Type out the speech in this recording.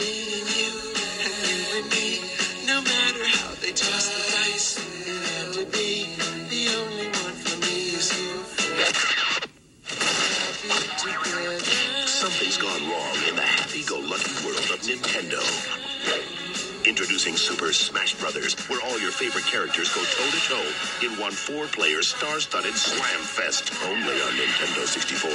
you, and you and me. No matter how they toss the dice, to be the only one for me is you. Something's gone wrong in the happy-go-lucky world of Nintendo. Introducing Super Smash Brothers, where all your favorite characters go toe-to-toe in one four-player star-studded slam fest, only on Nintendo 64.